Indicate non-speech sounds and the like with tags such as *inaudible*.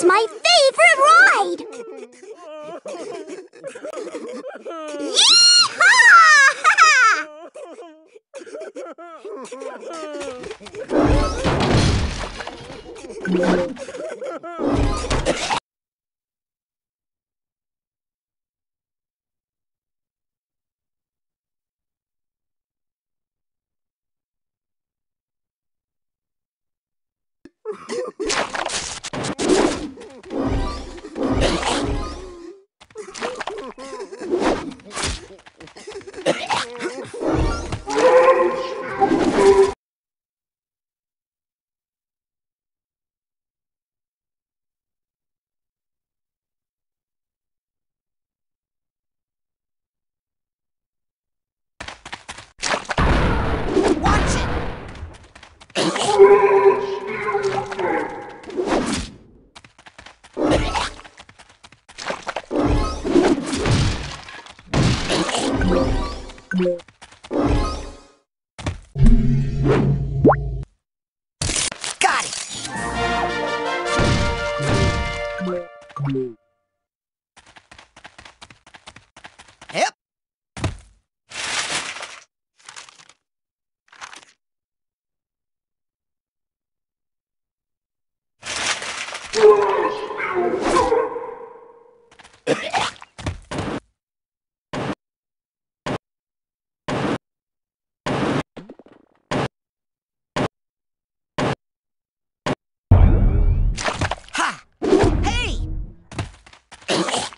It's my favorite ride! Yeehaw! *laughs* Got it! Oh.